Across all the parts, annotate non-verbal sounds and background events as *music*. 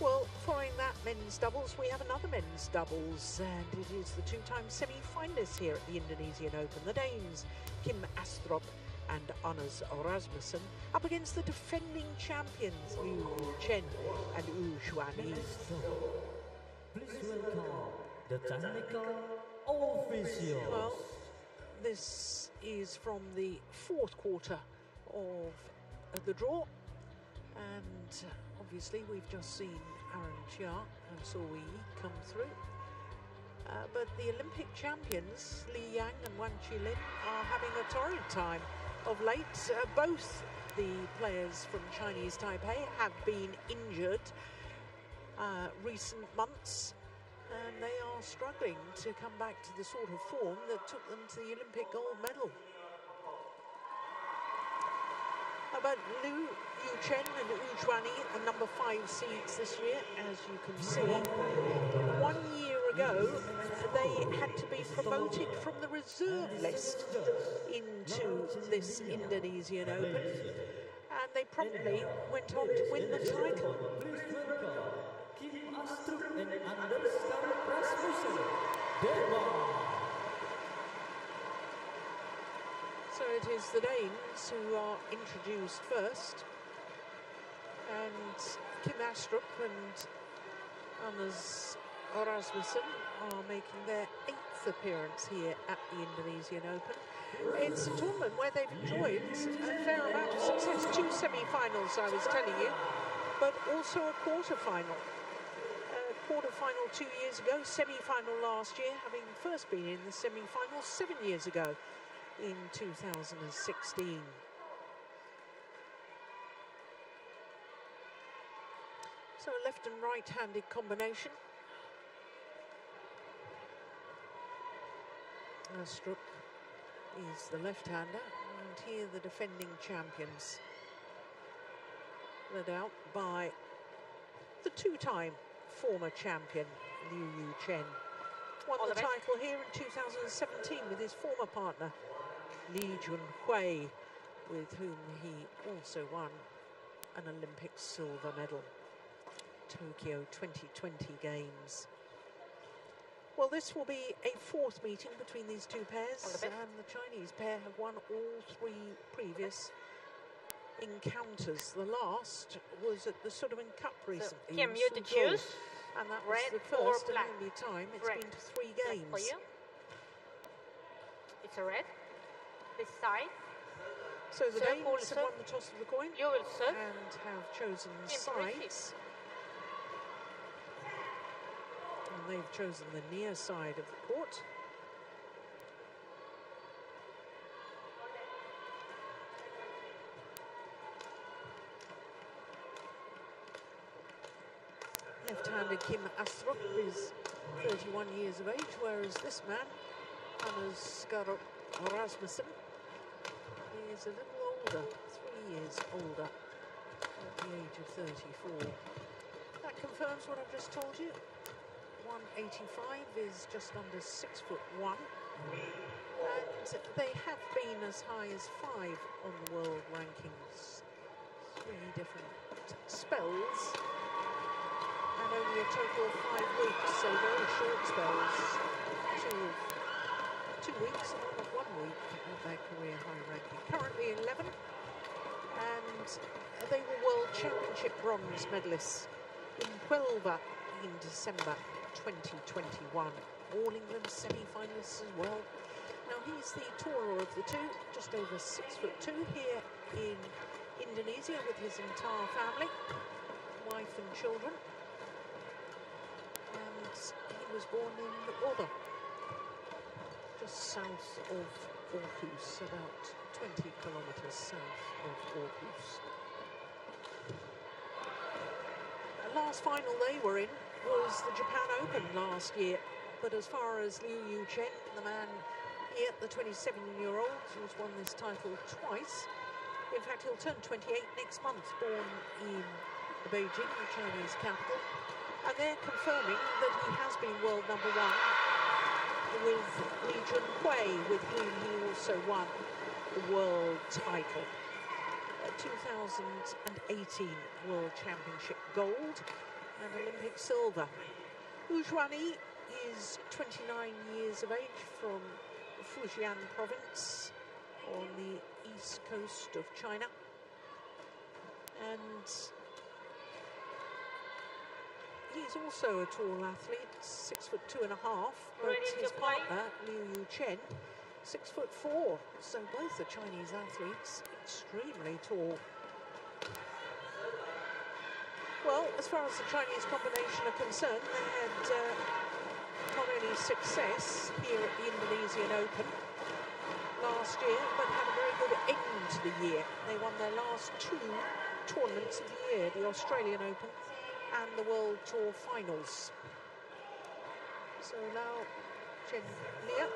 Well, following that men's doubles, we have another men's doubles, and it is the two-time semi-finalists here at the Indonesian Open. The Danes, Kim Astrup and Anders Rasmussen, up against the defending champions, Liu Chen and Ou Xuanyi. Please welcome the technical officials. Well, this is from the fourth quarter of the draw, and obviously we've just seen Aaron Chia and Soh come through. Uh, but the Olympic champions, Lee Yang and Wang Chi-lin, are having a torrid time of late. Uh, both the players from Chinese Taipei have been injured uh, recent months and they are struggling to come back to the sort of form that took them to the Olympic gold medal. But Liu Chen and Xuanyi are number five seeds this year, as you can see. One year ago, they had to be promoted from the reserve list into this Indonesian Open, and they promptly went on to win the title. Rasmussen, Denmark. So it is the Danes who are introduced first. And Kim Astrup and Anders Rasmussen are making their eighth appearance here at the Indonesian Open. It's a tournament where they've enjoyed a fair amount of success. Two semi-finals, I was telling you, but also a quarter-final. A quarter-final two years ago, semi-final last year, having first been in the semi-final seven years ago in 2016. So a left and right-handed combination. Astrup is the left-hander, and here the defending champions, led out by the two-time former champion Liu Yu Chen. Won the the title here in 2017 with his former partner Li Junhui, with whom he also won an Olympic silver medal. Tokyo 2020 Games. Well, this will be a fourth meeting between these two pairs, the and the Chinese pair have won all three previous encounters. The last was at the Sudirman Cup recently. Kim, you to choose and that red was the first and only time it's Red. been to three games. It's a red. This side. So the Circle, Danes have won the toss of the coin You will and have chosen Impressive. sides. And they've chosen the near side of the court. Left-handed Kim Astrup is 31 years of age, whereas this man, Anders Skaarup Rasmussen, is a little older, three years older, at the age of 34. That confirms what I've just told you. 185 is just under six foot one. And they have been as high as five on the world rankings. Three different spells. And only a total of five weeks, so very short spells. Two, two weeks week of their career high ranking. Currently 11, and they were World Championship bronze medalists in Huelva in December 2021. All England semi-finalists as well. Now he's the taller of the two, just over six foot two here in Indonesia with his entire family, wife and children. And he was born in Odder, just south of Aarhus, about 20 kilometres south of Aarhus. The last final they were in was the Japan Open last year. But as far as Liu Yu Chen, the man here, the 27-year-old who's won this title twice, in fact he'll turn 28 next month, born in Beijing, the Chinese capital, and they're confirming that he has been world number one with Li Junhui, with whom he also won the world title. Uh, 2018 World Championship gold and Olympic silver. Ou Xuanyi is 29 years of age from Fujian province on the east coast of China. And he's also a tall athlete, six foot two and a half, but his partner, Liu Yu Chen, six foot four. So both the Chinese athletes extremely tall. Well, as far as the Chinese combination are concerned, they had uh, not only success here at the Indonesian Open last year, but had a very good end to the year. They won their last two tournaments of the year, the Australian Open and the World Tour Finals. So now Chen Lia,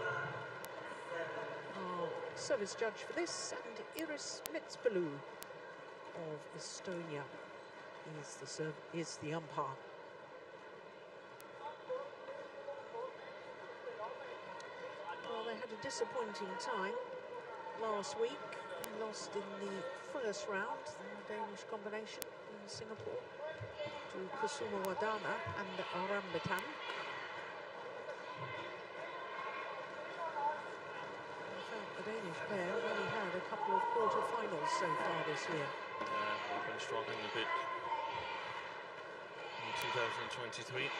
our service judge for this, and Iris Metspalu of Estonia is the is the umpire. Well, they had a disappointing time last week. They lost in the first round, the Danish combination in Singapore, to Kusumawardana and Rambitan. In fact, the Danish pair have only had a couple of quarter-finals so far this year. Uh, they've been struggling a bit in 2023.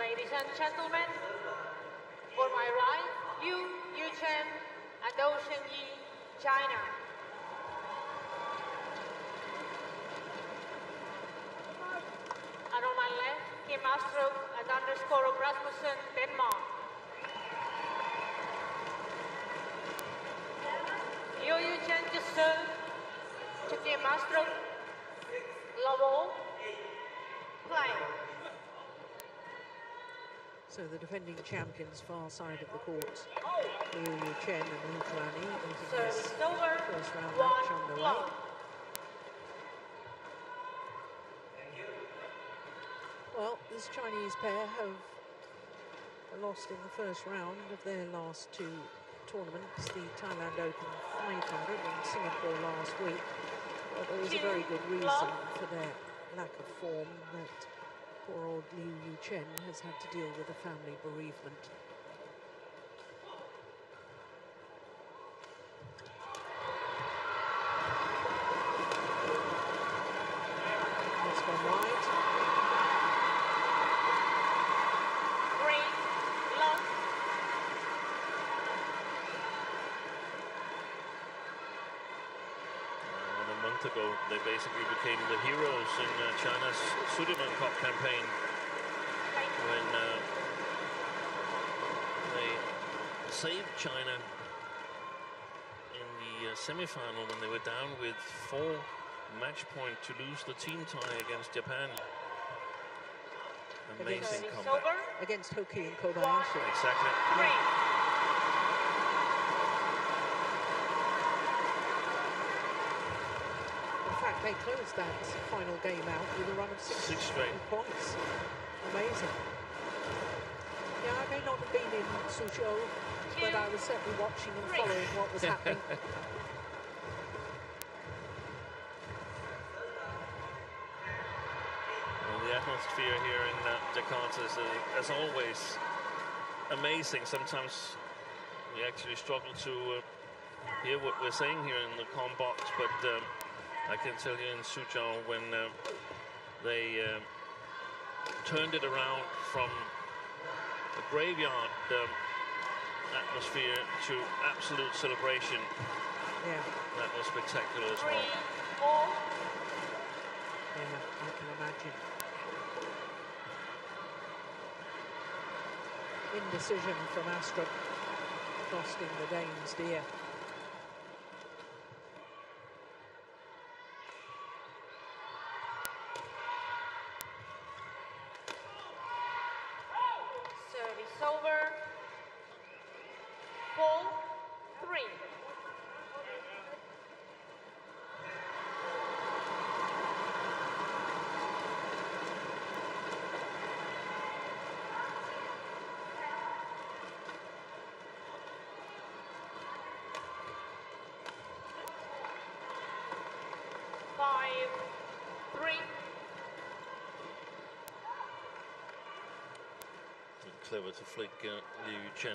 Ladies and gentlemen, for my right, Liu Yuchen and Ou Xuanyi, China. And on my left, Kim Astrup and Anders Skaarup Rasmussen, Denmark. Liu Yuchen to serve uh, to Kim Astrup. Level. Play. So the defending champions far side of the court, Liu Chen and meeting Service this first round match One underway. love. Well, this Chinese pair have lost in the first round of their last two tournaments, the Thailand Open 500 and Singapore last week. But there was a very good reason for their lack of form that poor old Liu Yuchen has had to deal with a family bereavement. That's gone wide. Green, love. Uh, and a month ago, they basically became the heroes in uh, China's Sudirman Cup campaign when uh, they saved China in the uh, semi-final when they were down with four match point to lose the team tie against Japan. Amazing Against- comeback. over. against Hoki and Kobayashi. Exactly. Three. Fact, they closed that final game out with a run of six, Six straight. points. Amazing. Yeah, I may not have been in Suzhou, but I was certainly watching and Three. following what was happening. *laughs* Well, the atmosphere here in uh, Jakarta is, uh, as always, amazing. Sometimes we actually struggle to uh, hear what we're saying here in the com box, but um, I can tell you in Suzhou when uh, they um, turned it around from a graveyard um, atmosphere to absolute celebration, Yeah, that was spectacular as Three, well. four. yeah, I can imagine. Indecision from Astrup, costing the Danes dear. three. Five, three. Clever to flick uh, Liu Chen.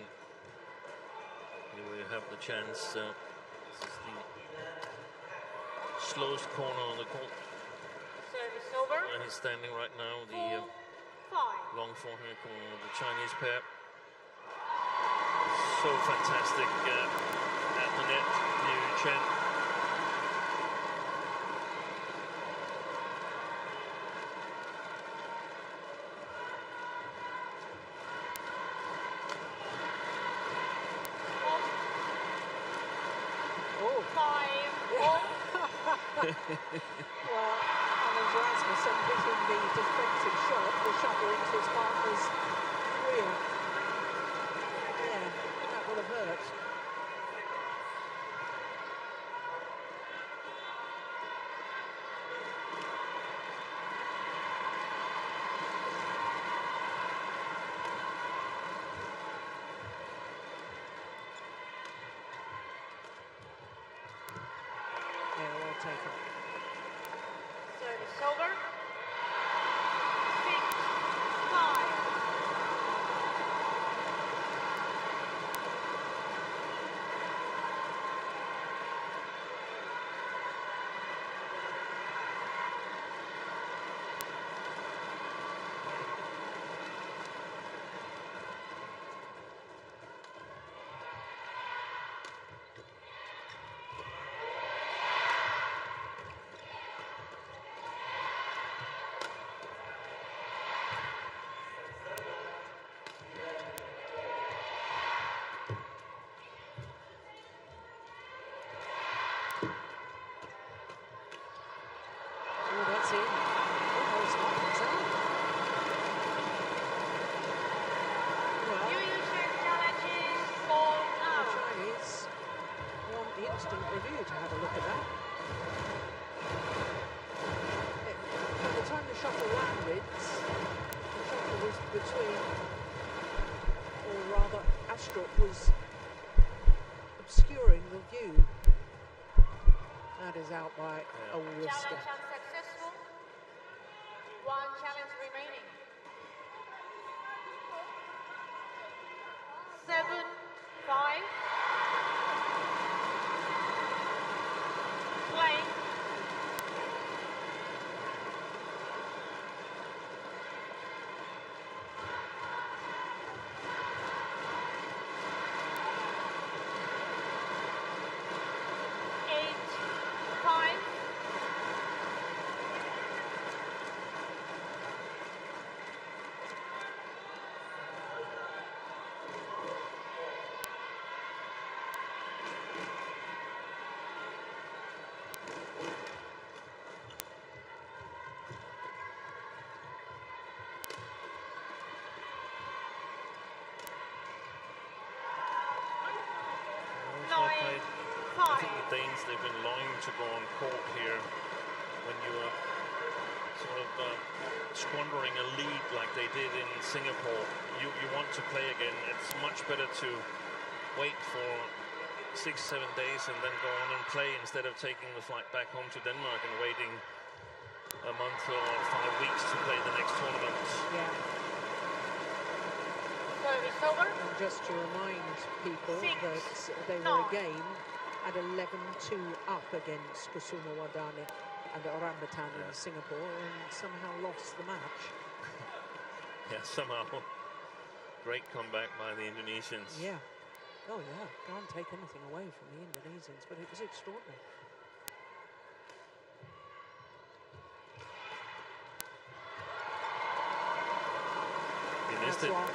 Have the chance. Uh, this is the slowest corner on the court. Service over. And he's standing right now. The uh, Four, long forehand corner of the Chinese pair. So fantastic uh, at the net, Liu Chen. Four, Oh, five. Yeah. Four. Well, Anders Rasmussen hitting the defensive shot, the shuttle into his partner's rear. Yeah, that would have hurt. Yeah, well taken. Service over. Six, five. Oh, that's in. Oh, no, it's not. It's out. Well, Liu Yu Chen challenges four the out. Chinese want the instant review to have a look at that. It, by the time the shuttle landed, the shuttle was between, or rather, Astrup was obscuring the view. That is out by Yeah. a whisker. Challenge unsuccessful. One challenge remaining. Seven, five. Play. Eight, five. Also, Nine, I, I five. Think the Danes, they've been longing to go on court here when you are sort of uh, squandering a lead like they did in Singapore. You, you want to play again. It's much better to wait for six, seven days and then go on and play instead of taking the flight back home to Denmark and waiting a month or five weeks to play the next tournament. Yeah. Service over. And just to remind people Six, that they were nine. again at 11-2 up against Kusumawardana and Rambitan in Singapore and somehow lost the match. *laughs* Yeah, somehow. Great comeback by the Indonesians. Yeah. Oh yeah, can't take anything away from the Indonesians, but it was extraordinary. He missed That's it. why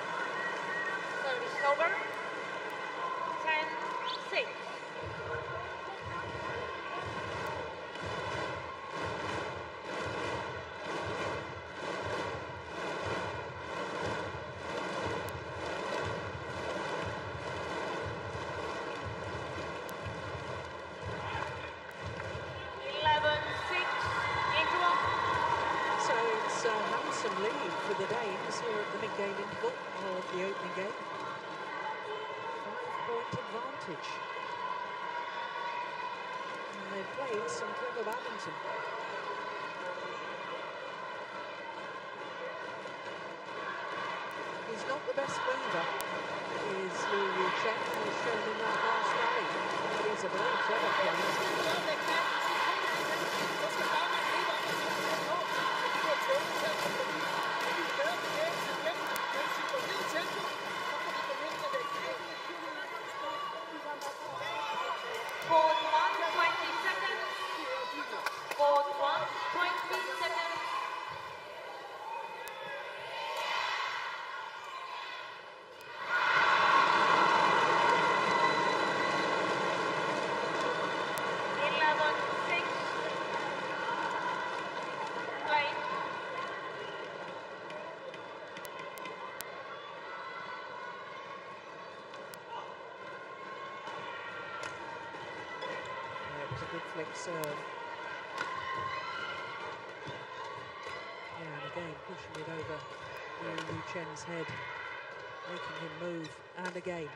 Service over. Ten, six. Eleven, six. Interval. So it's a handsome lead for the Danes here at the mid-game interval of the opening game. Five-point advantage. Some. He's not the best mover is Liu Yu Chen, as shown in that last. But he's a very clever player. Board one, 20 seconds. Board one, 20 seconds. Eleven, six. Wait. Yeah, it was a good flick serve. Yeah, and again, pushing it over Liu Yu Chen's head, making him move, and again.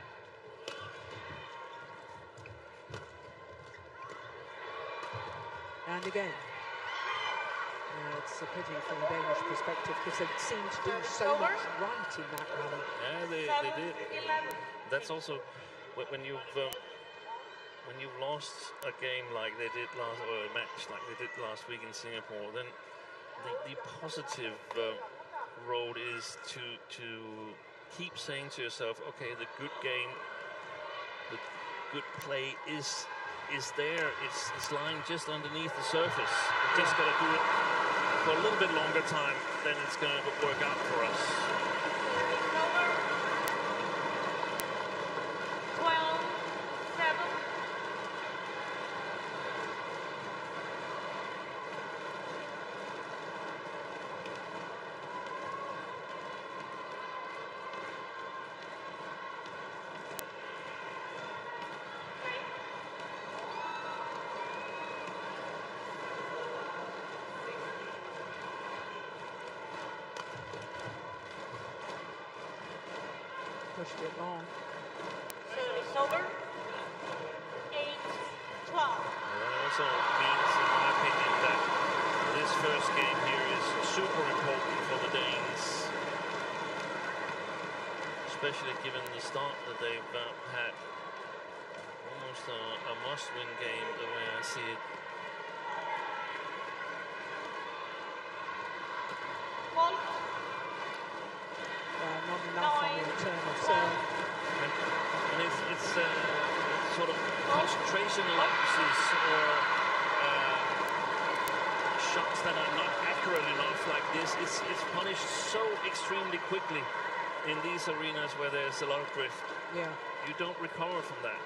And again. Yeah, it's a pity from a Danish perspective because they seem to do so much right in that rally. Yeah, they, they did. That's also when you've um, you've lost a game like they did last, or a match like they did last week in Singapore. Then the, the positive uh, road is to to keep saying to yourself, okay, the good game, the good play is is there. It's it's lying just underneath the surface. We just got to do it for a little bit longer time. Then it's going to work out for us. It's over. Twelve, seven. Three. Pushed it long. Service over. Eight, twelve. Well, That also means, in my opinion, that this first game here is super important for the Danes. Especially given the start that they've uh, had. Almost a, a must-win game, the way I see it. lapses or uh, uh, shots that are not accurate enough like this, it's, it's punished so extremely quickly in these arenas where there's a lot of drift. Yeah. You don't recover from that.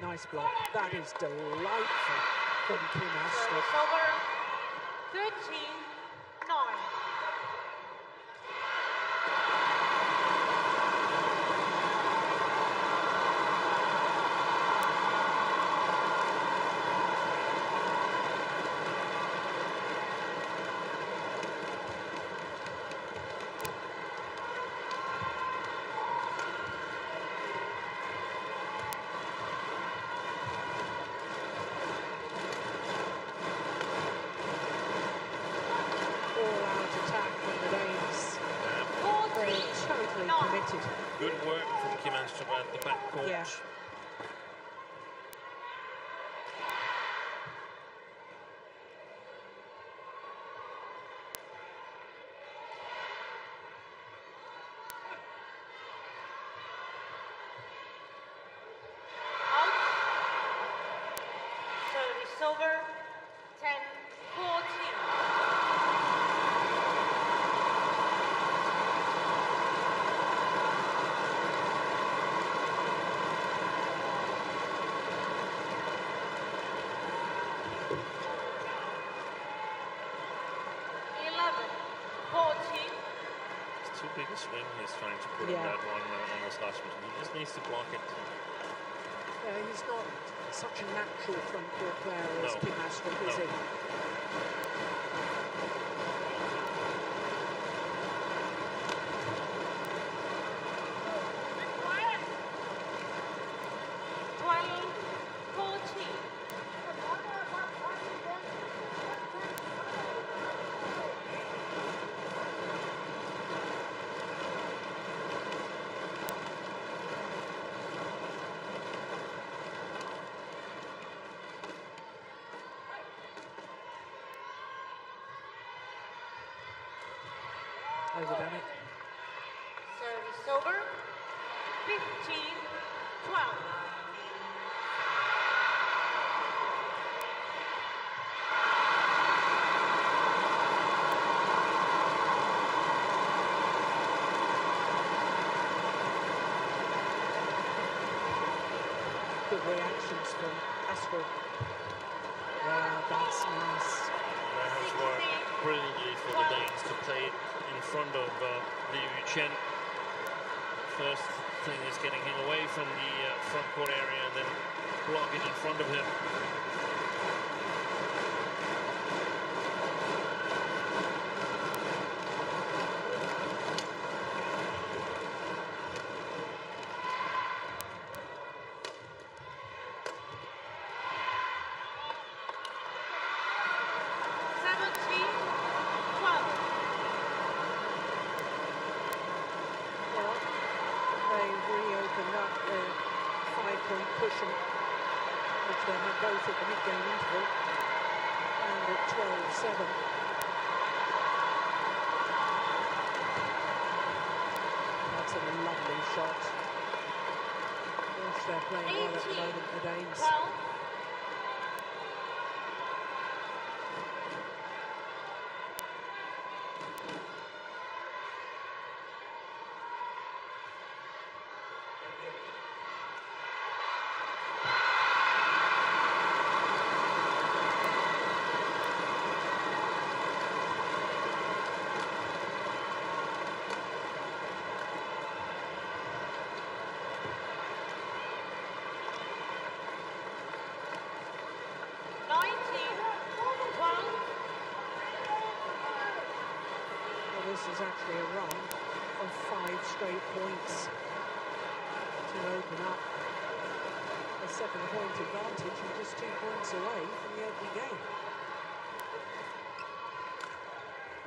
Nice block. That is delightful from Kim Astrup. Over 13. Service over. Ten, fourteen. Eleven, fourteen. It's too big a swing he's trying to put Yeah. on that one uh, on this last one. He just needs to block it. Yeah, he's not such a natural front court player as No. Kim Astrup, is No. he? Twelve, fourteen. overdone it. Service over. 15, 12. Good reactions from Yeah, that's nice. That has worked brilliantly for the Danes to play in front of uh, Liu Chen. First thing is getting him away from the uh, front court area and then block it in front of him. Seventeen, twelve. Well, they reopened up their five-point cushion, which they had both at the mid-game interval and at 12-7. That's a lovely shot. Gosh, they're playing well at the 18, moment, the Danes. 12. Nineteen, twelve. Well, this is actually a run of five straight points to open up a second point advantage and just two points away from the opening game.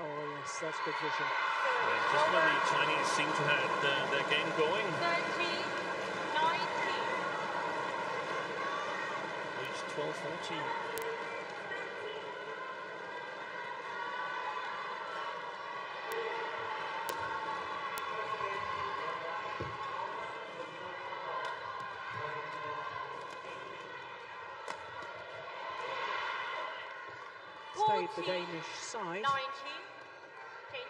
Oh yes, that's good vision. Uh, just when the Chinese seem to have the, their game going, 13, 19. reached 12-14. Stayed the Danish side. 19. Change.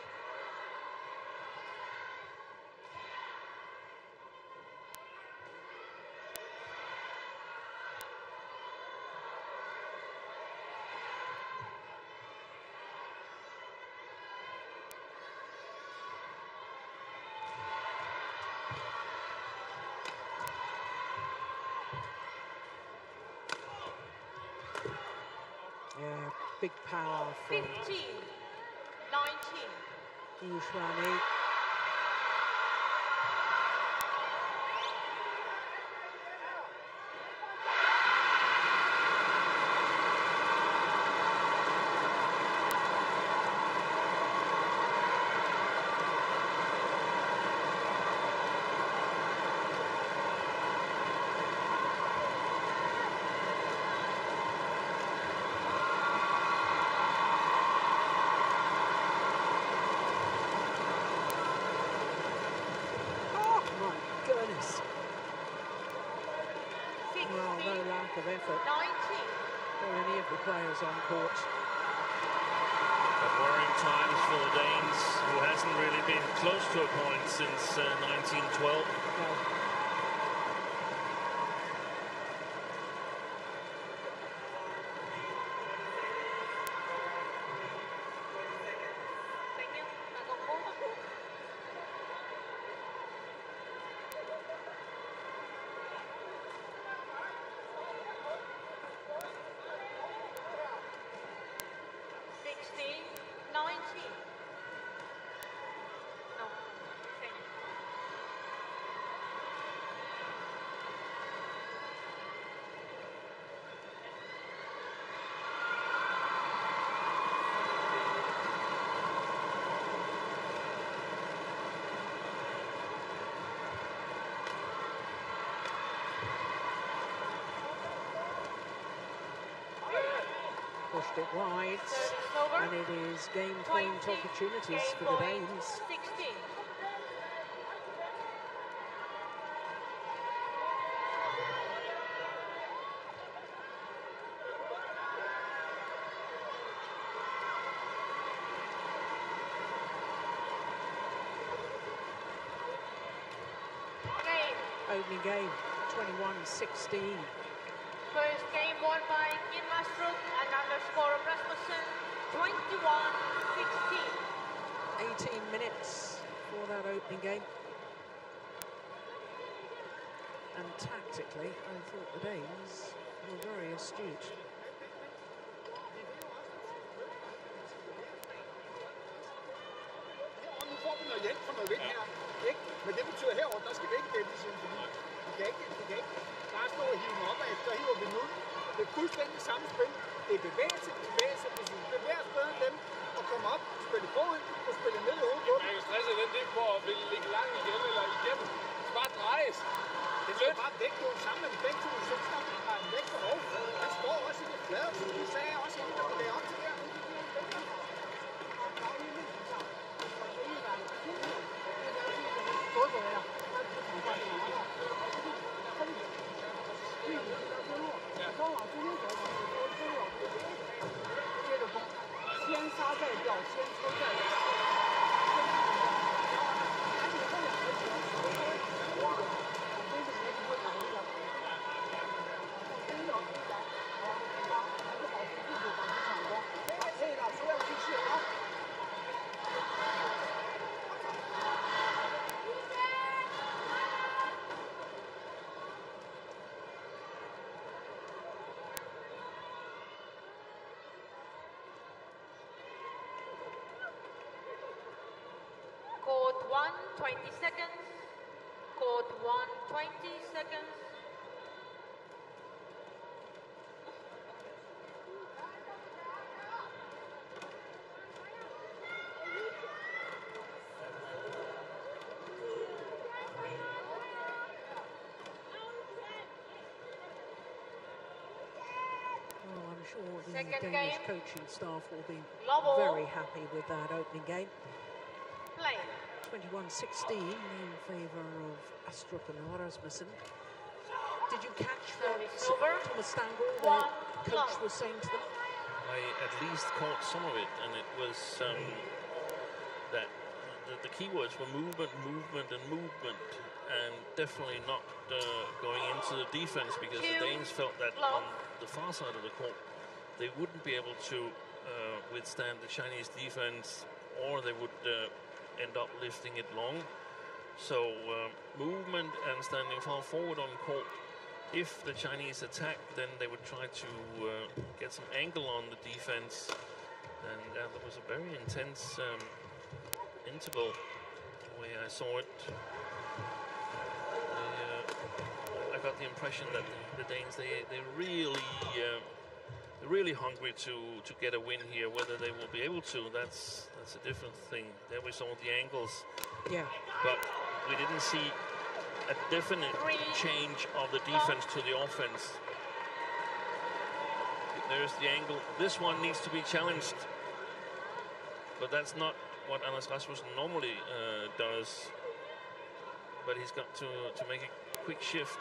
Yeah, big power from 15, 19. Ishrani. Oh my goodness. 16, Well, no lack of effort 19. for any of the players on court. But worrying times for the Danes, who hasn't really been close to a point since uh, 1912. No, Thank you. Là còn bốn phút. Sixteen, nineteen. No, change. Pushed it wide. Over. And it is game point 20, opportunities game for the Danes. 16. Game. Opening game, 21-16. And Anders Skaarup Rasmussen, 21-16. 18 minutes for that opening game. And tactically, I thought the Danes were very astute. 这叫先穿再 1, 20 seconds. Court 1, 20 seconds. Oh, I'm sure the Second Danish game. coaching staff will be all. very happy with that opening game. Play. 21-16 in favour of Astrup and Rasmussen. Did you catch what Thomas Stavngaard, the coach, was saying to them? I at least caught some of it, and it was um, that the, the key words were movement, movement, and movement, and definitely not uh, going into the defense because the Danes felt that love. on the far side of the court they wouldn't be able to uh, withstand the Chinese defense, or they would uh, end up lifting it long. So uh, movement and standing far forward on court. If the Chinese attack, then they would try to uh, get some angle on the defense, and uh, there was a very intense um, interval the way I saw it. They, uh, I got the impression that the, the Danes they they really. Really hungry to, to get a win here. Whether they will be able to, that's that's a different thing. There we saw the angles, Yeah. but we didn't see a definite change of the defense to the offense. There's the angle. This one needs to be challenged, but that's not what Anders Rasmussen normally uh, does. But he's got to to make a quick shift.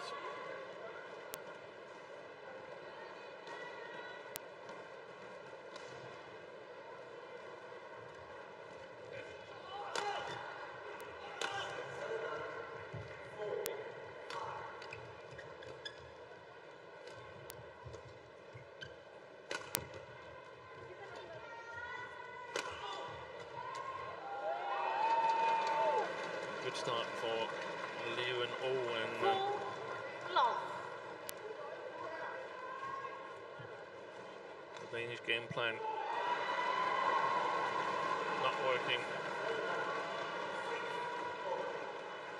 Start for Liu and Ou uh, Full the Danish game plan not working.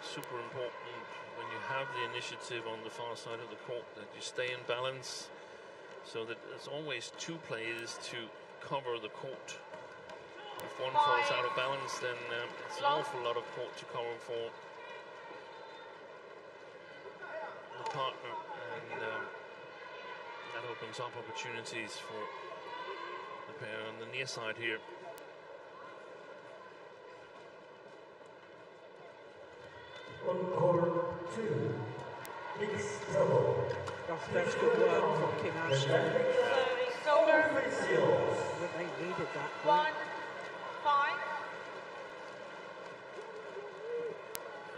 Super important when you have the initiative on the far side of the court that you stay in balance so that there's always two players to cover the court. If one falls out of balance, then um, it's an awful lot of court to cover for the partner, and um, that opens up opportunities for the pair on the near side here. On court two, mixed double. That's, that's good work from Kim Astrup. Service over. Officials. But they needed that. One, five.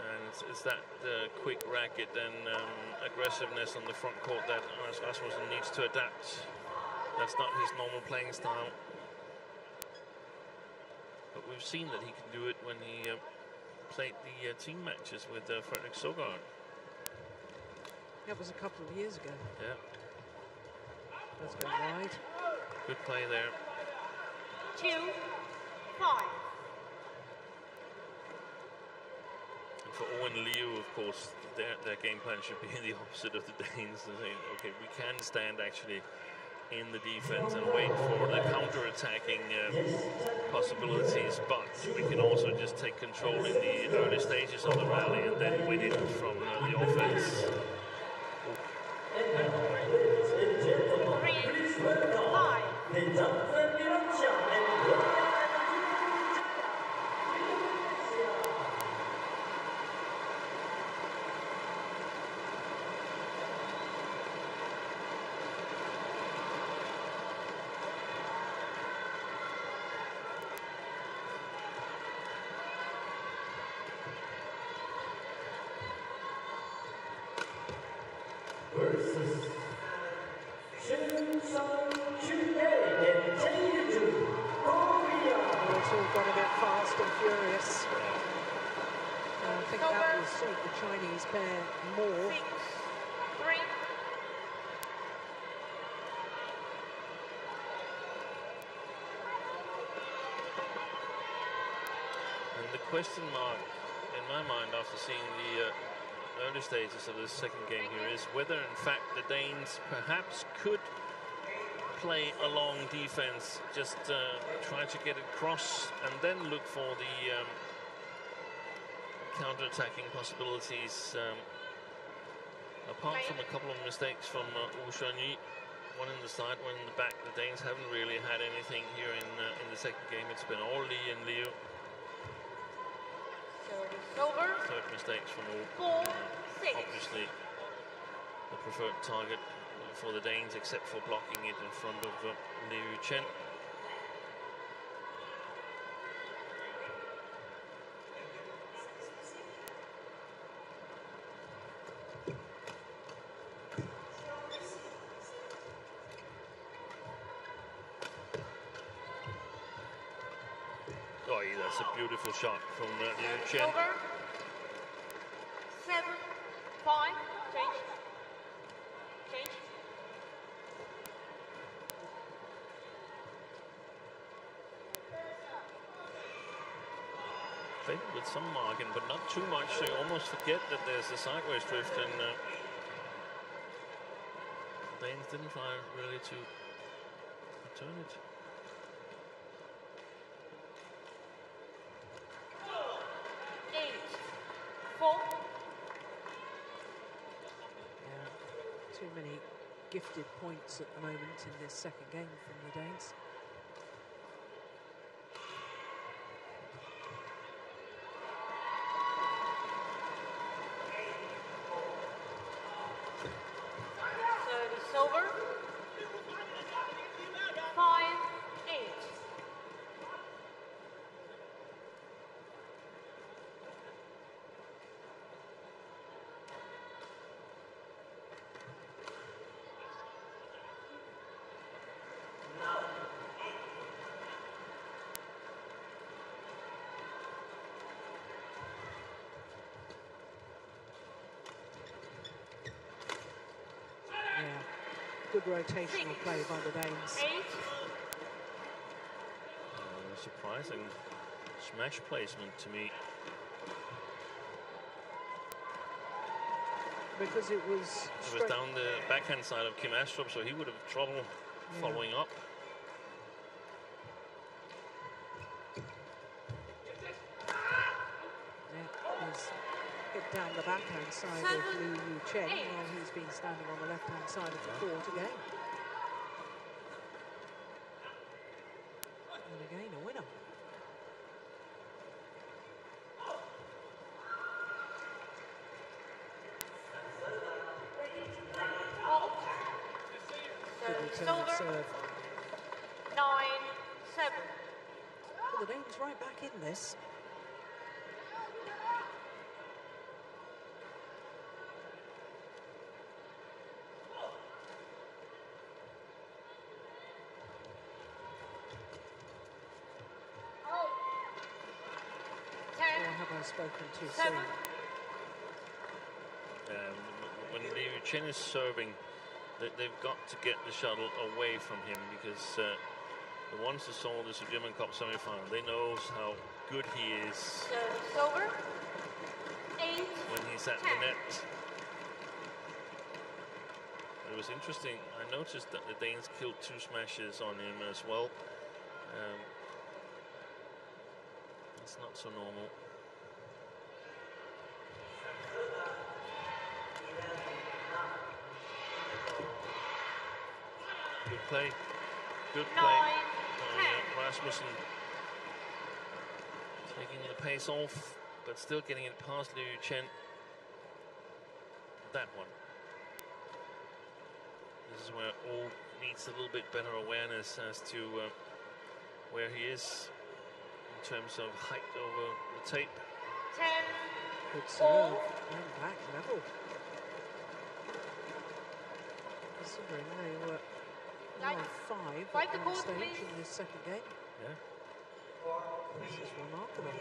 And it's, it's that uh, quick racket and um, aggressiveness on the front court that Anders Rasmussen needs to adapt. That's not his normal playing style. But we've seen that he can do it when he uh, played the uh, team matches with uh, Frederik Søgaard. That was a couple of years ago. Yeah, That's going wide. good play there. Two, five. For Owen Liu, of course, their, their game plan should be *laughs* the opposite of the Danes. They say, okay, we can stand actually in the defense and wait for the counter-attacking um, possibilities, but we can also just take control in the early stages of the rally and then win it from uh, the offense. Ladies and gentlemen, Three, please welcome five. the champion and world versus Shin Sun Chue and Jeju Korea. It's all got a bit fast and furious. Uh, I think that will suit the Chinese pair more. Six, three. And the question mark in my mind after seeing the uh, early stages of this second game here is whether in fact the Danes perhaps could play a long defense, just uh, try to get it across and then look for the um, counter-attacking possibilities. Um, apart from a couple of mistakes from uh, Ou Xuanyi, one in the side, one in the back, the Danes haven't really had anything here in uh, in the second game. It's been all Lee and Liu. Mistakes from all. Four. Obviously, the preferred target for the Danes, except for blocking it in front of uh, Liu Chen. Oh, yeah, that's a beautiful shot from uh, Liu Chen. over. Seven, five. Change. Change. Played it with some margin, but not too much, so you almost forget that there's a sideways drift, and uh, Danes didn't try really to return it. Eight, four. Yeah, too many gifted points at the moment in this second game from the Danes. Service over. Five, eight. Yeah, good rotational play by the Danes. Uh, surprising smash placement to me. Because it was It was down the backhand side of Kim Astrup, so he would have trouble following up. Yeah, he's hit down the backhand side of Liu Yu Chen while he's been standing on the left-hand side of the court again. alternate Silver. serve. Nine, seven. Well, the Danes right back in this. Ten, Or have I spoken too soon? Um, when Liu Chen is serving, they, they've got to get the shuttle away from him because uh, the ones that saw the Sudirman Cup semi-final, they knows how good he is Service over. Eight, when he's at the net. It was interesting. I noticed that the Danes killed two smashes on him as well. Um, it's not so normal. Play. Good play. nine, by, ten. uh, Rasmussen taking the pace off, but still getting it past Liu Chen. That one. This is where all needs a little bit better awareness as to uh, where he is in terms of height over the tape. Ten, Good serve. And back level. Considering they were now five like at the one court, stage please. in this second game. Yeah. This is remarkable.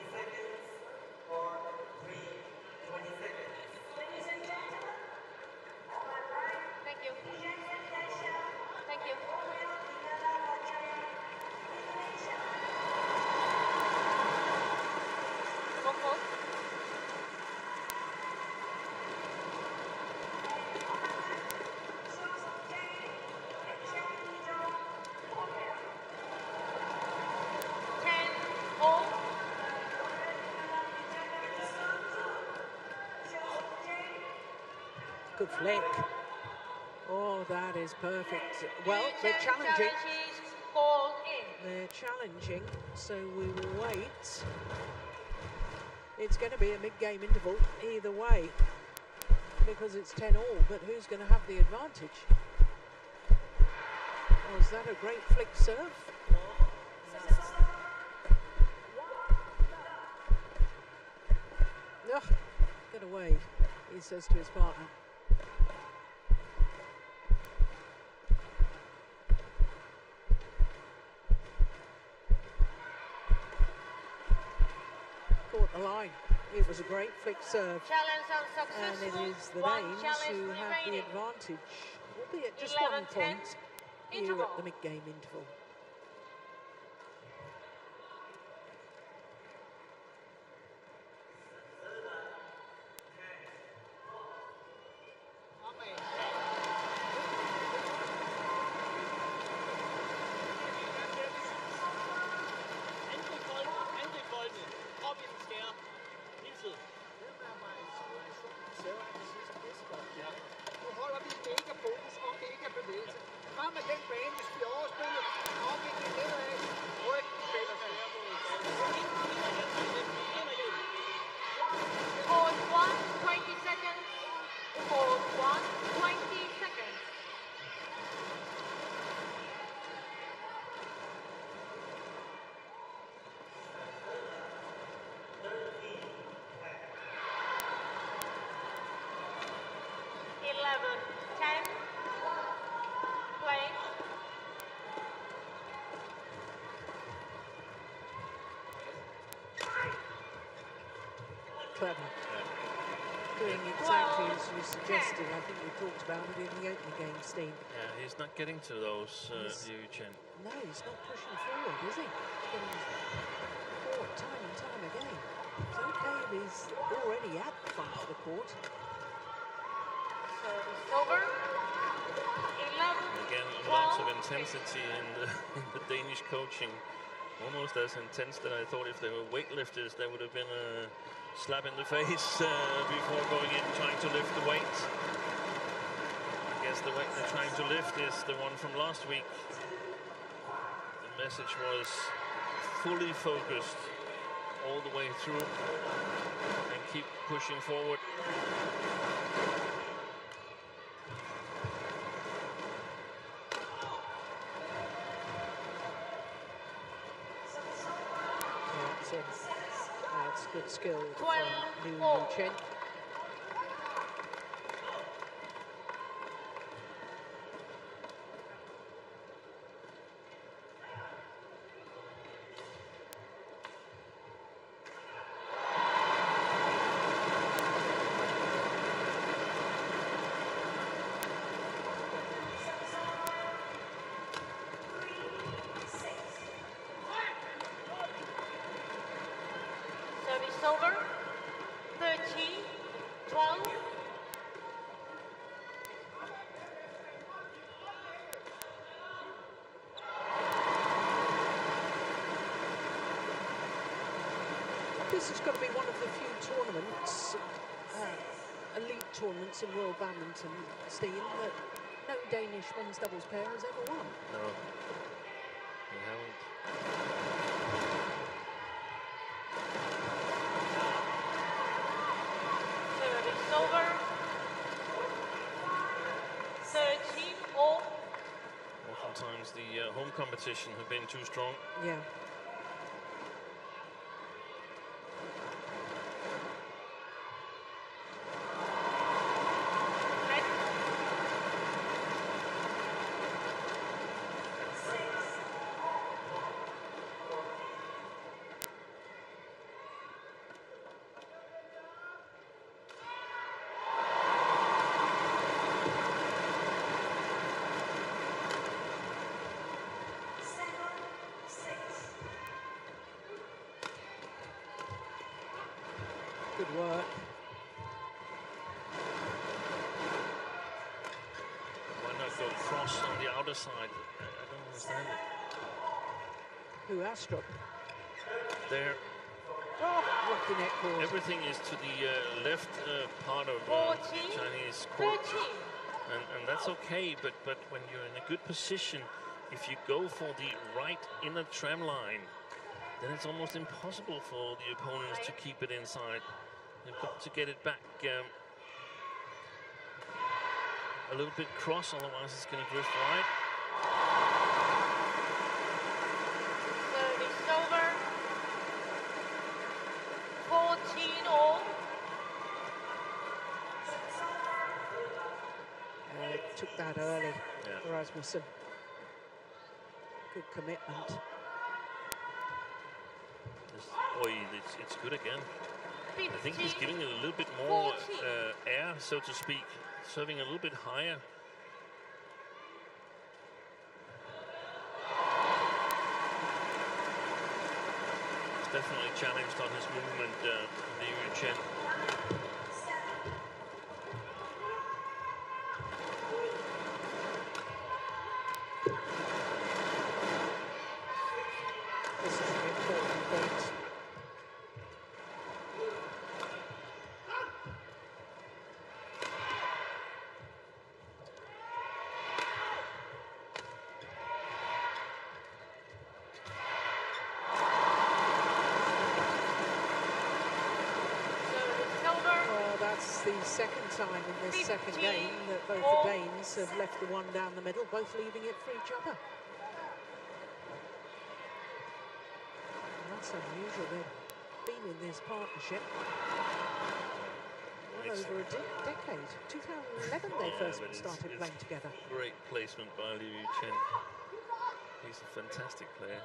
thank you. Thank you. Go close. Ten, all. Good flick. Oh, that is perfect. Well, they're challenging. challenge is called in. They're challenging, so we will wait. It's going to be a mid-game interval either way because it's 10 all, but who's going to have the advantage? Oh, Was that a great flick serve? Ugh, get away, he says to his partner. Was a great flick serve. Challenge And it is the Danes who have the advantage, albeit just 11, one point here interval. at the mid-game interval. Clever. Doing exactly as you suggested. I think we talked about it in the opening game, Steen. Yeah, he's not getting to those, uh, He's- Liu Chen. No, he's not pushing forward, is he? He's getting caught time and time again. It's okay if he's already at the front of the court. Service over. Eleven. Again, lots of intensity in the, *laughs* in the Danish coaching. Almost as intense that I thought if they were weightlifters, there would have been a slap in the face uh, before going in trying to lift the weight. I guess the weight they're trying to lift is the one from last week. The message was fully focused all the way through and keep pushing forward. gets in. That's skill from Liu. Chen. Service over. 13, 12. This is going to be one of the few tournaments, uh, elite tournaments in World Badminton, Steen, that no Danish men's doubles pair has ever won. No, we haven't. Service over. 13, all. Oftentimes the uh, home competition have been too strong. Yeah. Net. Good work. Why not go cross on the outer side? I, I don't understand it. Who, Astrup? There, Oh, lucky net calls. everything is to the uh, left uh, part of uh, 14, Chinese court. 13. and, and that's okay. But but when you're in a good position, if you go for the right inner tram line, then it's almost impossible for the opponents to keep it inside. You've got to get it back um, a little bit cross, otherwise it's going to drift right. Service over. 14 all. Uh, took that early, Yeah. Rasmussen. Good commitment. This, boy, it's, it's good again. I think he's giving it a little bit more uh, air, so to speak, serving a little bit higher. He's definitely challenged on his movement, uh, Liu Chen. This is an important point. Service over. Well, that's the second time in this second game that both the Danes have left the one down the middle, both leaving it for each other. And that's unusual. They've been in this partnership well over a de- decade. 2011 they Yeah, first started it's- playing together. Great placement by Liu Chen. He's a fantastic player.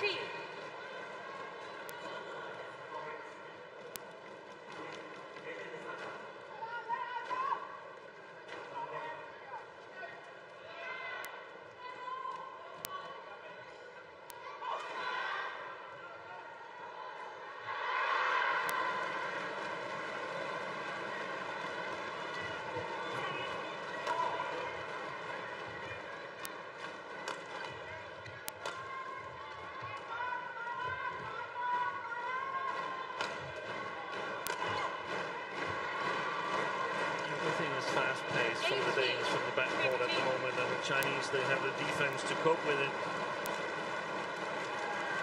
team. Seventeen, fifteen. Chinese, they have the defense to cope with it.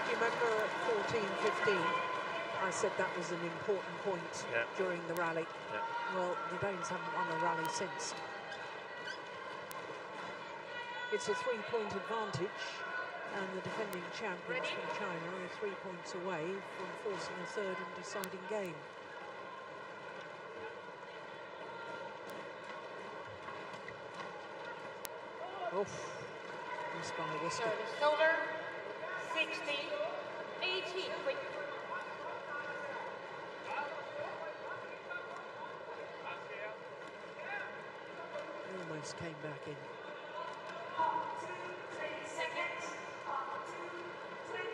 Do you remember at 14, 15, I said that was an important point Yeah. during the rally. Yeah. Well, the Danes haven't won a rally since. It's a three-point advantage, and the defending champions Ready? from China are three points away from forcing a third and deciding game. Oof. Responded this Service over. 60, 80. Quick. Almost came back in. Up to 20 seconds. Up to 20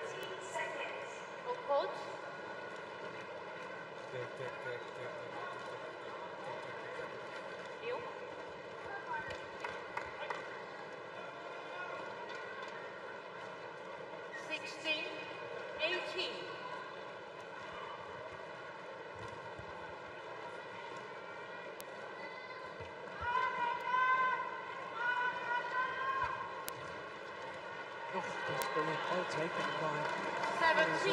seconds. Full court. Tick, tick, tick, tick. 16, 18. Oh, that's brilliant. Well taken by 17,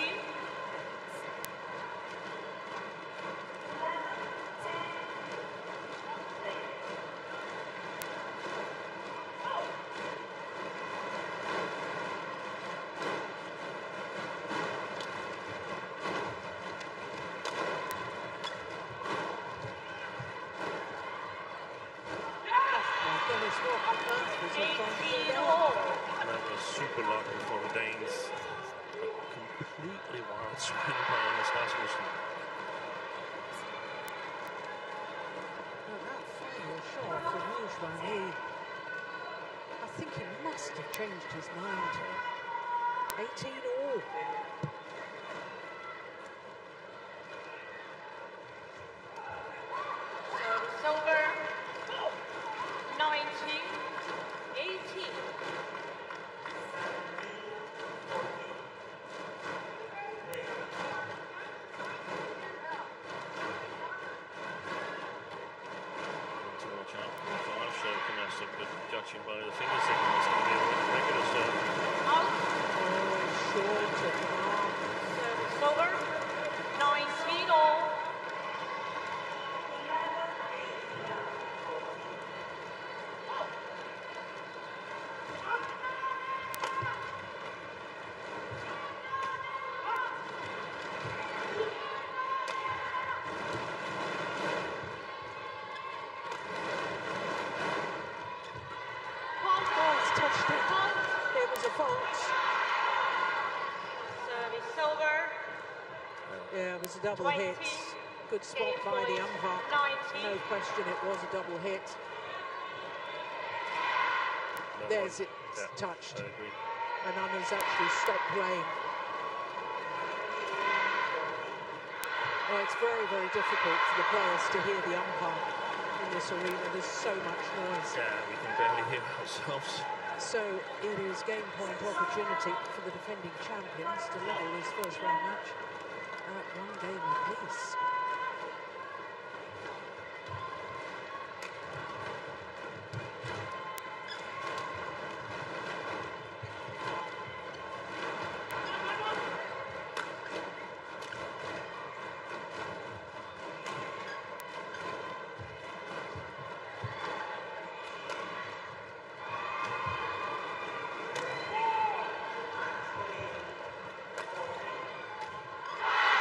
18. His mind. 18 all. Service over. Nineteen, eighteen. To watch out for five serve Kanasik, but judging by the finger signal, it's going to be a regular serve. Out. Oh, short of the mark. Service over. Nineteen all. Oh, it's touched it. It was a fault. Service over. Yeah, it was a double 20. hit. Good spot by the umpire. 19. No question it was a double hit. No There's one- it yeah, touched. And Anna's actually stopped playing. Well, it's very, very difficult for the players to hear the umpire in this arena. There's so much noise. Yeah, we can barely hear ourselves. So it is game point opportunity for the defending champions to level this first round match at one game apiece.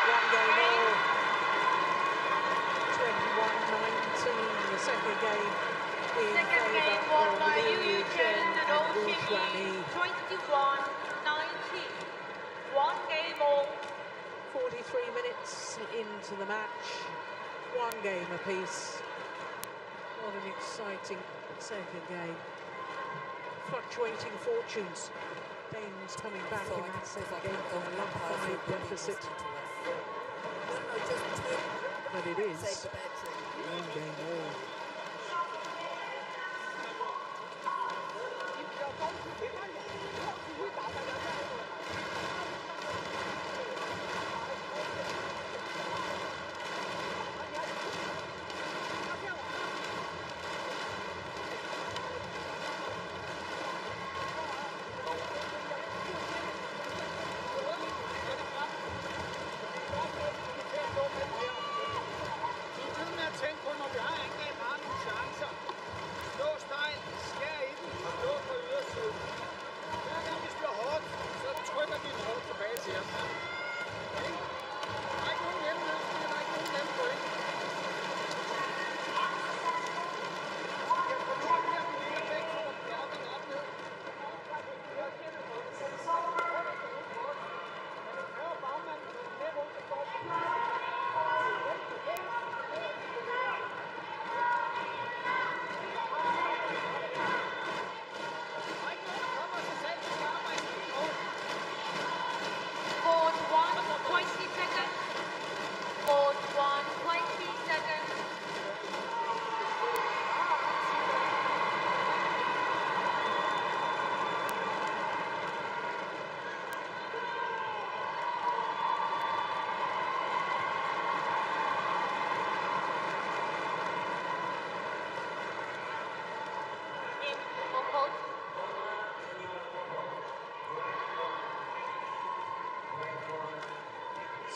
One game all. 21-19, the second game in Second favour game won of by Liu Yu Yuchen Yuchen and and Wu Wu Xingyi. Xuanyi. 21, 19. One game all. 43 minutes into the match, one game apiece. What an exciting second game. Fluctuating fortunes. Danes coming back in that second game from a love five deficit. But it is one game all.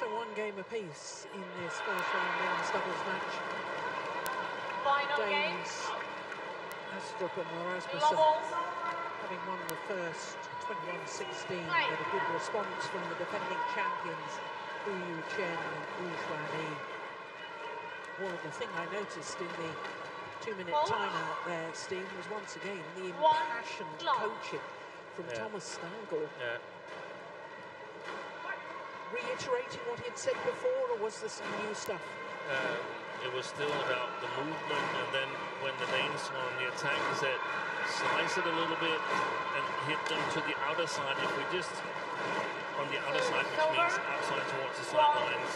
So one game apiece in this first round men's doubles match. Final game. Danes Astrup and Rasmussen having won the first 21-16 but a good response from the defending champions Wu Yu Chen and Ou Xuanyi. Well, the thing I noticed in the two-minute Hold. timeout there, Steve, was once again the impassioned glove. coaching from Yeah. Thomas Stavngaard, Yeah. Reiterating what he had said before, or was this new stuff? Um, it was still about the movement, and then when the Danes were on the attack, he said, slice it a little bit and hit them to the outer side. If we just on the outer side, which means outside towards the sidelines,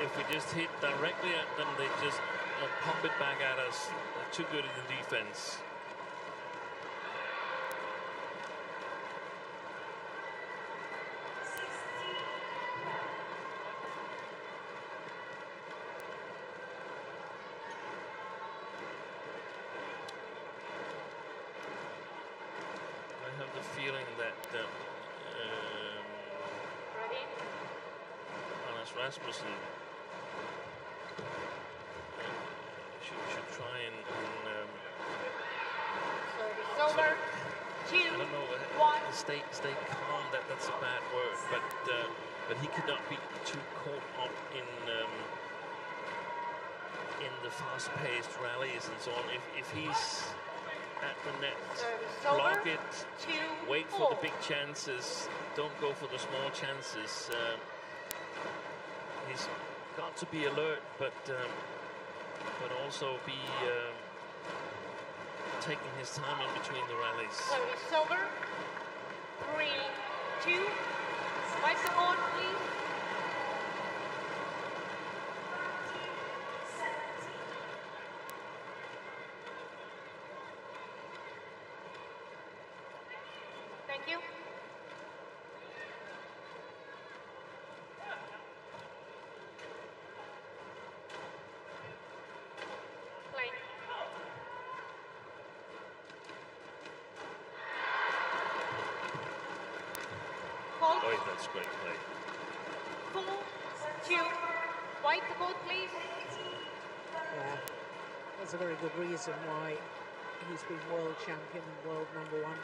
if we just hit directly at them, they just uh, pump it back at us. They're too good in the defense. I have the feeling that um, um, Ready? Uh, should, should try and, and um, Service over. Two. I don't know, uh, One. stay stay calm. That that's a bad word, but uh, but he could not be too caught up in um, in the fast-paced rallies and so on. If if he's at the net, block it, Two. wait for the big chances. Don't go for the small chances. Um, he's got to be alert, but um, but also be um, taking his time in between the rallies. Over. Three, two. Wipe the please. Thank you. Play. Hold. Oh, that's great play. Four, two. Wipe the board, please. Yeah, that's a very good reason why he's been world champion and world number one.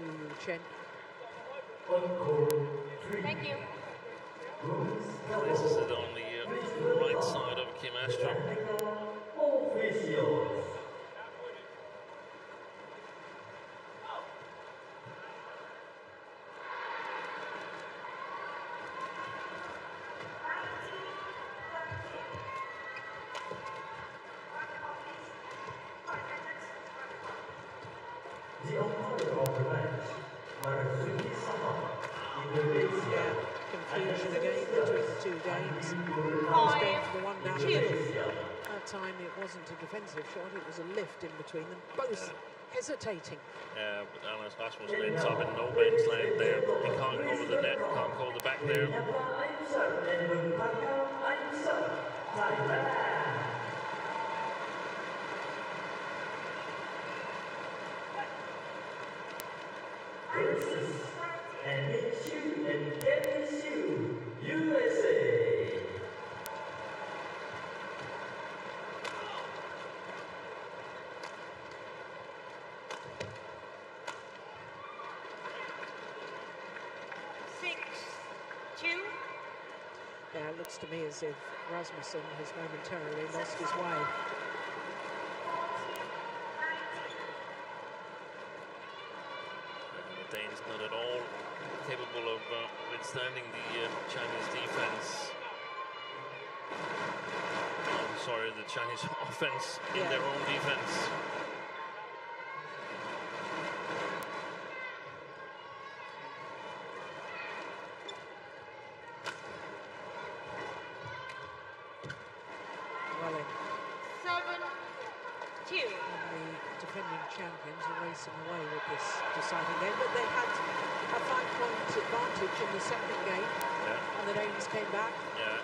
Wu Yu Chen. Thank you. Places it on the uh, right side of Kim Astrup. Officials. The umpire of the match, Marzuki Sama, Indonesia. Confusion again between the two games. He was Five, going for the one down the middle. That time it wasn't a defensive shot, it was a lift in between them, both hesitating. Yeah, but Anders Rasmussen ends up in no man's land there. He can't cover the net, can't cover the back there. And Lumpaka Aimsa, Thailand. Versus and Michu and Kenny Shu, USA. Six, two. Yeah, it looks to me as if Rasmussen has momentarily lost his way. The Danes not at all capable of uh, withstanding the uh, Chinese defense. I'm sorry, the Chinese *laughs* offense in Yeah. their own defense. in the second game, yeah. and the Danes came back. Yeah.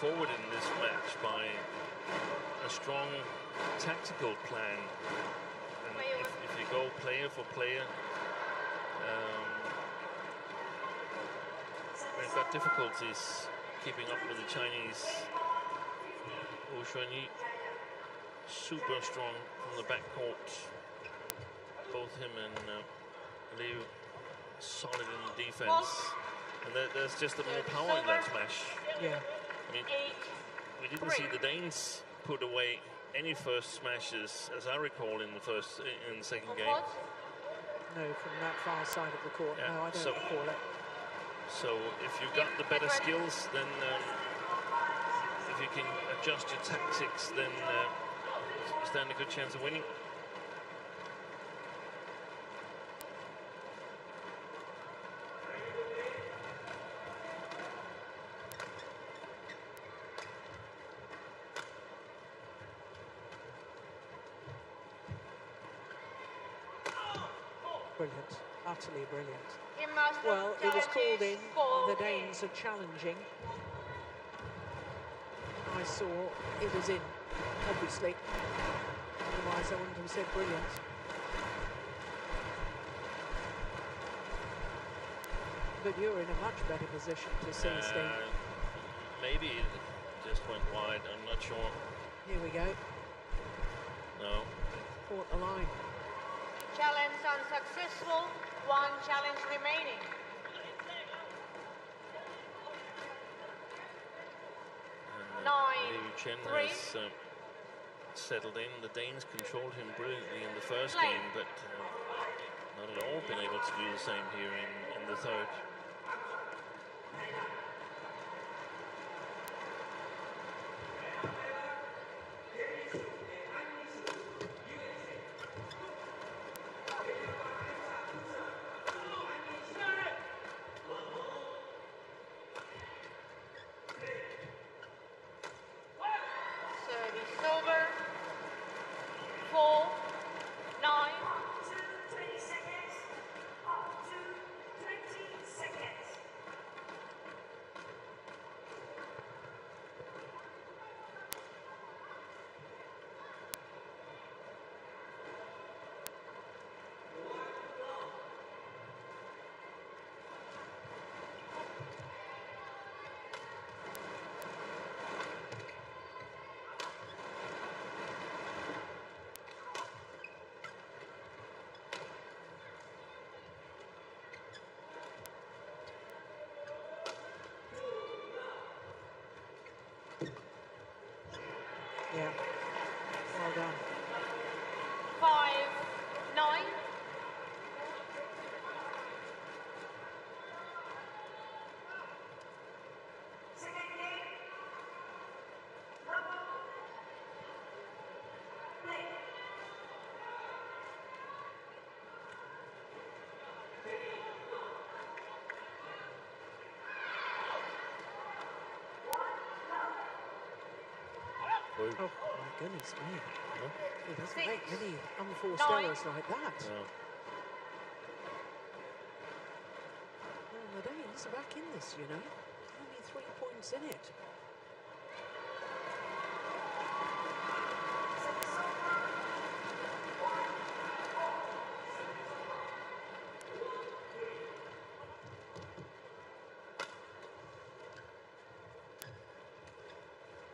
forward in this match by a strong tactical plan go player for player, um, they've got difficulties keeping up with the Chinese. Ou Xuanyi, super strong from the backcourt. Both him and uh, Liu solid in the defense. And there, there's just a more power in that smash. Yeah. I mean, we didn't see the Danes put away any first smashes, as I recall, in the first in the second game. No, from that far side of the court. Yeah, No, I don't so- recall it. So if you've got the better skills, then um, if you can adjust your tactics, then uh, you stand a good chance of winning. Brilliant. Utterly brilliant. Gymnastic Well, it was called in. Four The Danes are challenging. I saw it was in, obviously. Otherwise, I wouldn't have said brilliant. But you're in a much better position to see, Steve. Uh, maybe it just went wide. I'm not sure. Here we go. No. Caught the line. Unsuccessful. One challenge remaining. And, Nine, Liu Chen three. has uh, settled in. The Danes controlled him brilliantly in the first Play. game, but uh, not at all been able to do the same here in, in the third. Well done. Five, nine. Oh, goodness me. Huh? He doesn't Six, make many unforced nine. errors like that. No. Well, the Danes are back in this, you know. Only three points in it.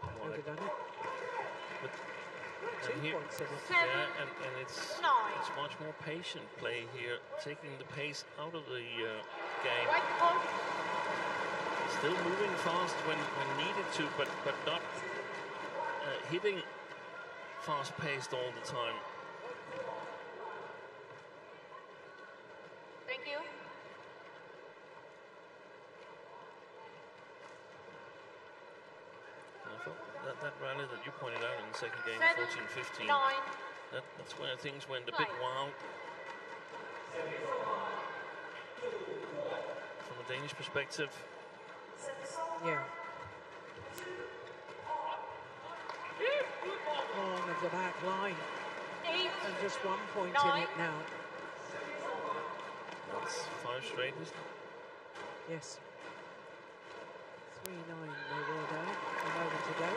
Well, Overdone it. But Two and here- points. Seven, Yeah, and, and it's nine. it's much more patient play here, taking the pace out of the uh, game. Right. Still moving fast when, when needed to, but but not uh, hitting fast paced all the time. Thank you. And I thought that, that rally that you pointed out in the second game, Seven, 14 15, that, that's where things went a bit wild. From a Danish perspective, Yeah. Long of the back line. Eight, And just one point in it now. that's five straight, isn't it? Yes. 3 9 they were down a moment ago.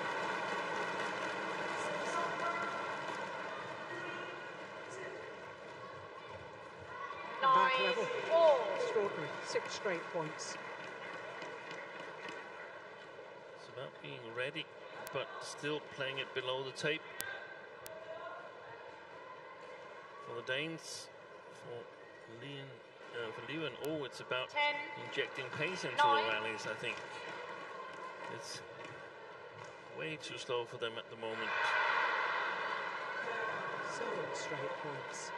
Back Nine level. all. Extraordinary. Six straight points. It's about being ready, but still playing it below the tape. For the Danes, for Leon, uh, for Liu and Oh, it's about Ten. injecting pace into Nine. the rallies, I think. It's way too slow for them at the moment. Seven straight points.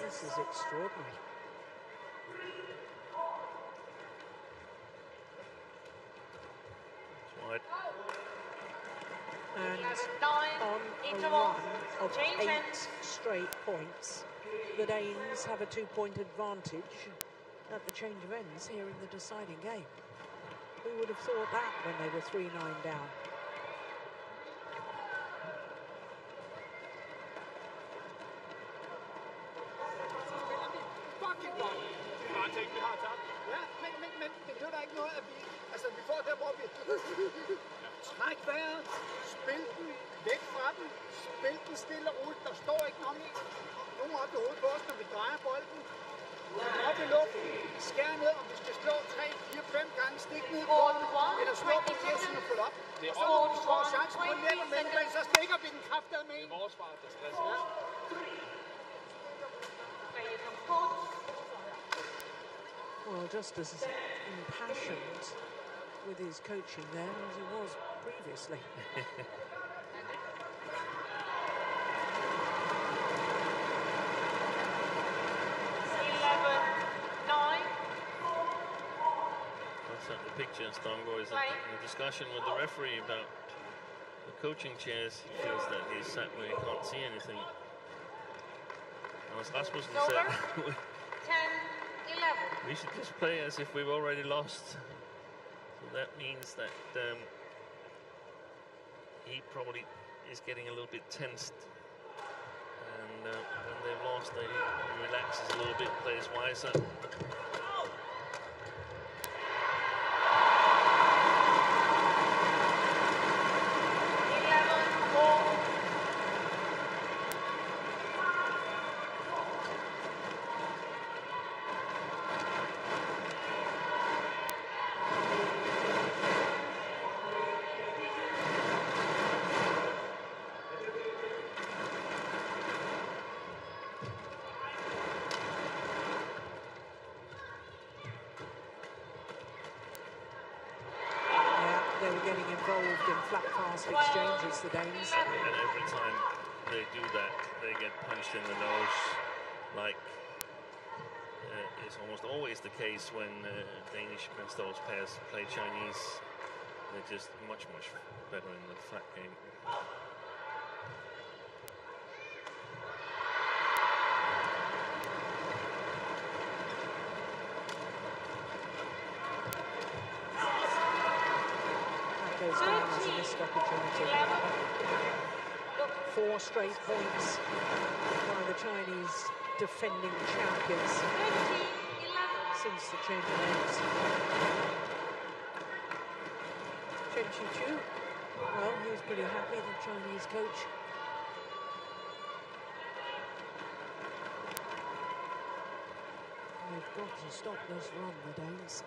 This is extraordinary. It's wide. And Nine. on a Interval. of Change eight hands. straight points, the Danes have a two-point advantage at the change of ends here in the deciding game. Who would have thought that when they were 3-9 down? Altså, vi får der, hvor vi... Træk vejret, spil den væk fra den, spil den stille og roligt. Der står ikke nogen, i, nogen op i hovedet på os, når vi drejer bolden. Op i luften, skær ned, om vi skal slå 3, 4, 5 gange, stik ned i bolden, eller slå på kassen og følge op. Og så når vi får chancen på net og mellemrum, så stikker vi den kraftedeme med en. Vores far, der stresser. Coach. Well, just as impassioned with his coaching there as he was previously. *laughs* picture, Stavngaard is in a discussion with the referee about the coaching chairs. He feels that he's sat where he can't see anything. And as Rasmussen Over. said, *laughs* Ten. Eleven. we should just play as if we've already lost. So that means that um, he probably is getting a little bit tensed. And uh, when they've lost, they, he relaxes a little bit, plays wiser. Eleven. All. Yeah, they were getting involved in exchanges, the Danes. And every time they do that, they get punched in the nose, like uh, is almost always the case when uh, Danish against those pairs play Chinese. They're just much, much better in the flat game. That goes down as a missed opportunity. Four straight points by the Chinese defending champions since the change of names. Chen Qiqiu, well, he was pretty happy, the Chinese coach. They've got to stop this run, the Danes.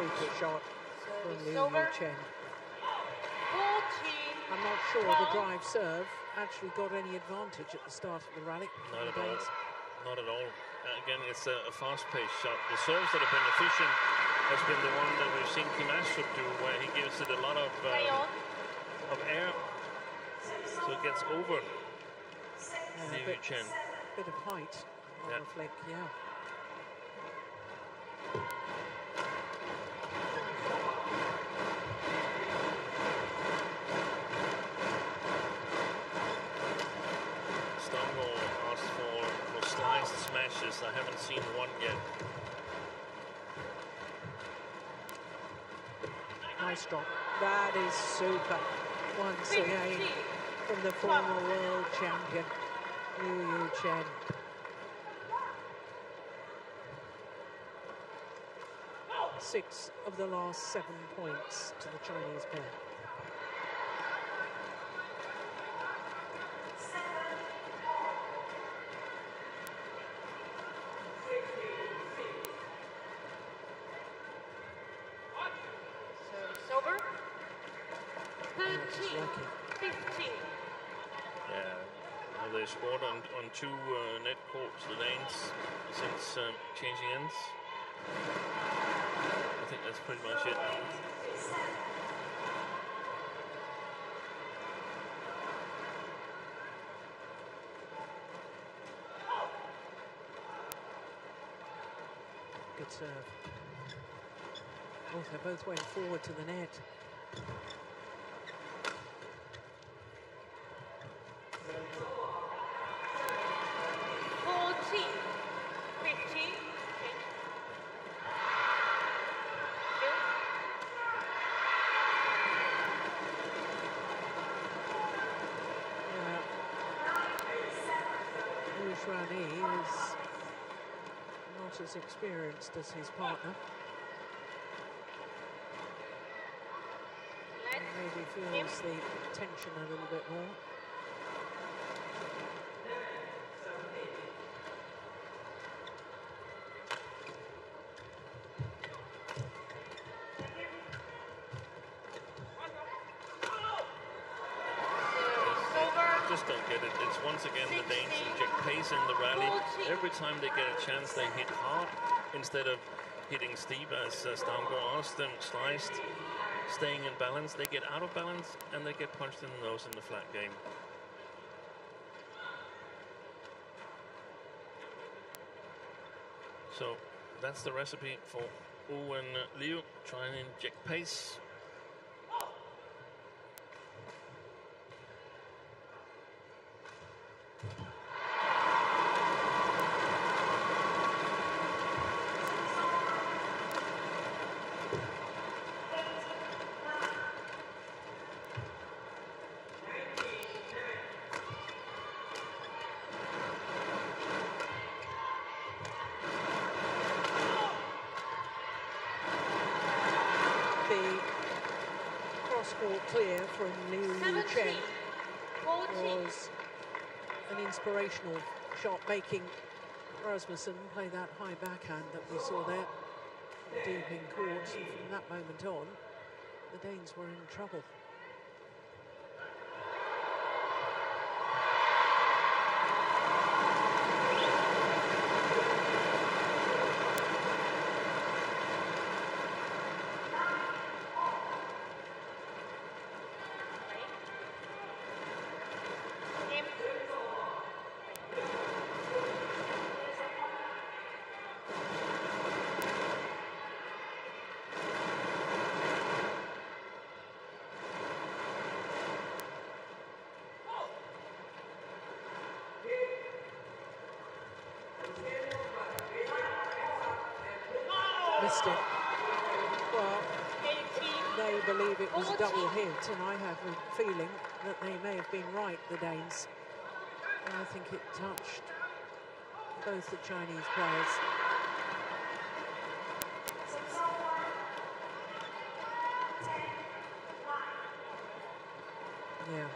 Super shot from Service Liu. Chen. 14. I'm not sure the drive serve actually got any advantage at the start of the rally. Not at all. Not at all. Uh, again, it's a, a fast-paced shot. The serves that have been efficient has been the one that we've seen Kim Astrup do, where he gives it a lot of Play um, of air, so it gets over Yeah, Liu bit, Chen. bit of height on Yeah. the flick, yeah. Stavngaard asked for, for sliced smashes. I haven't seen one yet. Nice drop. That is super. Once again, from the former world champion, Liu Yu Chen. Six of the last seven points to the Chinese pair. Service over. 13. lucky. 15. Yeah. Well, they scored on, on two uh, courts, the Danes, since um, changing ends. I think that's pretty much it. Good serve. Oh, they both went forward to the net. Fourteen. Fifteen. Change. Two. Yeah. Ou Xuanyi is not as experienced as his partner. Maybe feels the tension a little bit more. service over. Just don't get it. It's once again the Danes inject pace in the rally. Every time they get a chance, they hit hard instead of hitting steep, as uh, Stavngaard asked them, sliced, staying in balance. They get out of balance and they get punched in the nose in the flat game. So that's the recipe for uh, Liu. trying and inject pace. The cross-court clear from Liu Chen. Was an inspirational shot, making Rasmussen play that high backhand that we saw there deep in court. And from that moment on, the Danes were in trouble. Missed it. Well, they believe it was a double hit, and I have a feeling that they may have been right, the Danes. And I think it touched both the Chinese players. Yeah,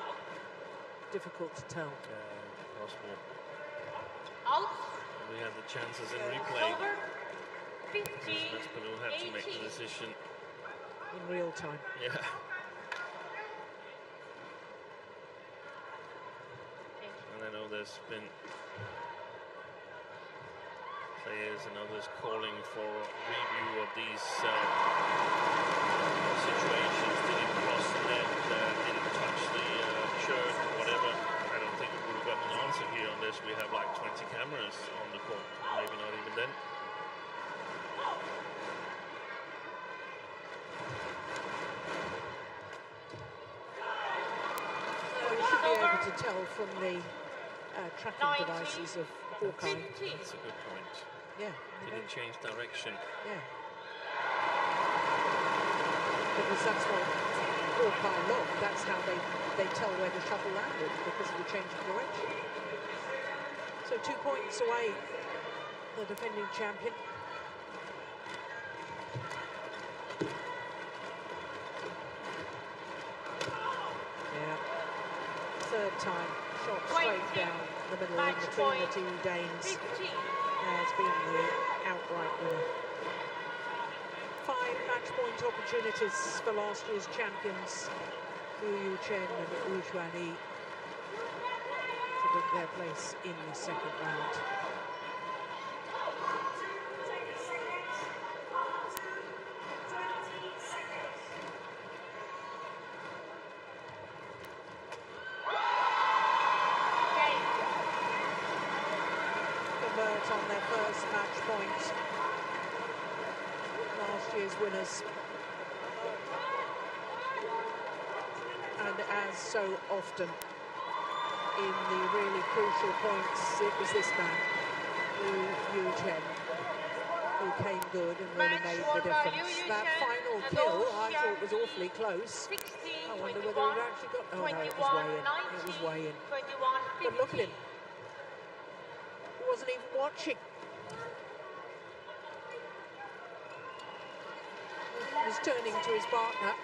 difficult to tell. Uh, possible. Out. We had the chances in replay. over. 50, Nespanu had to make the decision. in real time. Yeah. And I know there's been players and others calling for review of these uh, situations. Did he cross the net? Uh, did he touch the uh, shirt? Whatever. I don't think we would have gotten an answer here unless we have like 20 cameras on the court. Maybe not even then. Well, you should be able to tell from the uh, tracking 90, devices of Hawkeye. 50. That's a good point. Yeah, Did know, he change direction? yeah. Because that's what Hawkeye log, that's how they, they tell where the shuttle landed because of the change of direction. So two points away, the defending champion. Yeah. Third time, shot straight 20. down the middle in Match between the two Danes has been the outright winner. Five match point opportunities for last year's champions, Liu Yu Chen and Ou Xuanyi, to book their place in the second round. Game. Convert on their first match point. Last year's winners. And as so often in the really crucial points, it was this man, Liu Yu Chen, who came good and really made the difference. That Yuchen final kill, I thought was awfully close. 16, I wonder 21, whether it actually got. Oh no, it was way in. It was way in. But look at him. He wasn't even watching. He was turning to his partner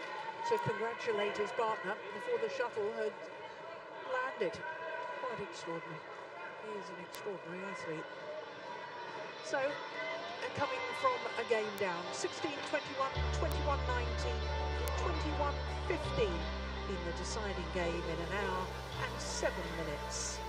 to congratulate his partner before the shuttle had landed. Quite extraordinary. He is an extraordinary athlete. So, uh, coming from a game down, 16 21, 21 19, 21 15 in the deciding game in an hour and seven minutes.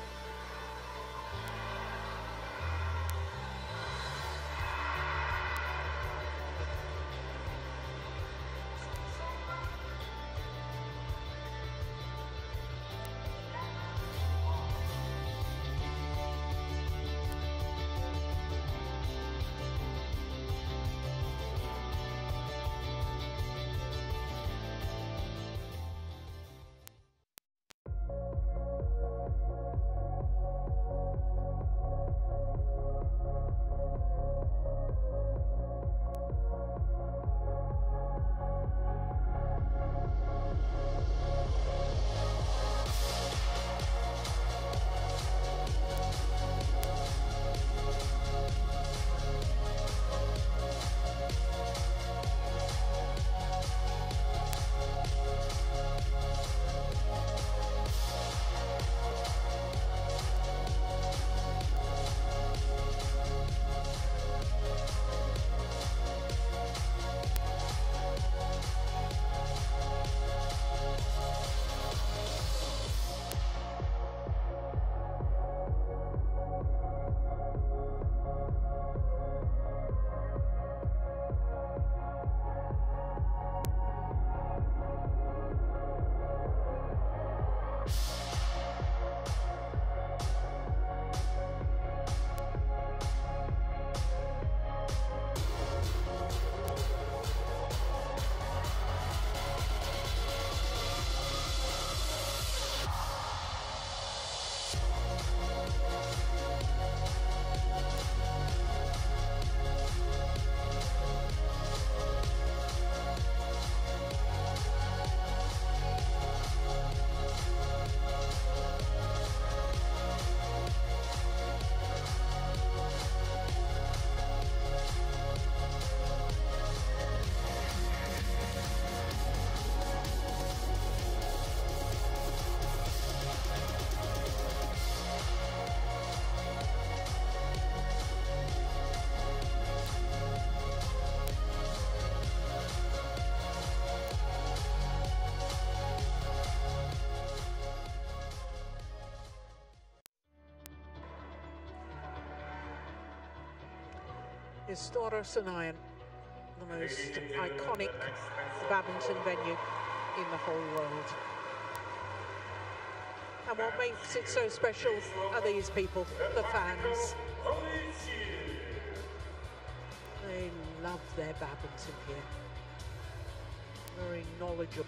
Istora Senayan, the most iconic badminton venue in the whole world. And what makes it so special are these people, the fans. They love their badminton here. Very knowledgeable.